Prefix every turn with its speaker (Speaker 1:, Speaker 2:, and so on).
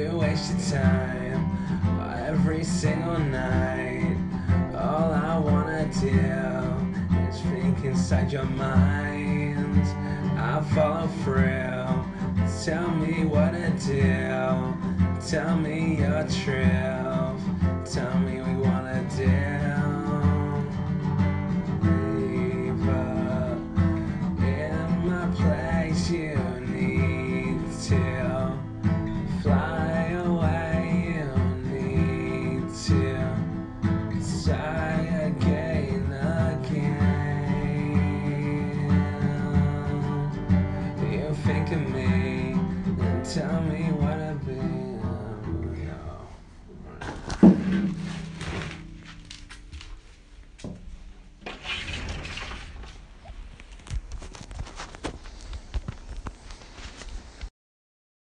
Speaker 1: you waste your time every single night. All I wanna do is think inside your mind. I follow through. Tell me what to do. Tell me your truth. Tell me. Think of me and tell me what I've be.